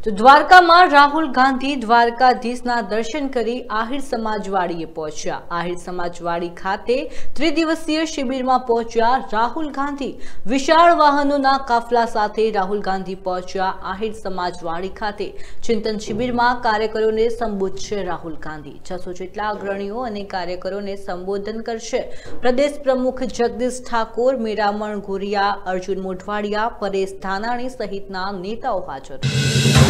તો દ્વારકામાં રાહુલ ગાંધી દ્વારકાધીશના દર્શન કરી આહિર સમાજવાડીએ પહોંચ્યા આહિર સમાજવાડી ખાતે ત્રિદિવસીય શિબિરમાં પહોંચ્યા રાહુલ ગાંધી વિશાળ વાહનોના કાફલા સાથે રાહુલ ગાંધી પહોંચ્યા આહિર સમાજવાડી ખાતે ચિંતન શિબિરમાં કાર્યકરોને સંબોધશે રાહુલ ગાંધી છસો જેટલા અગ્રણીઓ અને કાર્યકરોને સંબોધન કરશે પ્રદેશ પ્રમુખ જગદીશ ઠાકોર મીરામણ ગોરિયા અર્જુન મોઢવાડિયા પરેશ ધાનાણી સહિતના નેતાઓ હાજર